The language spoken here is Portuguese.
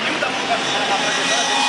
saiu da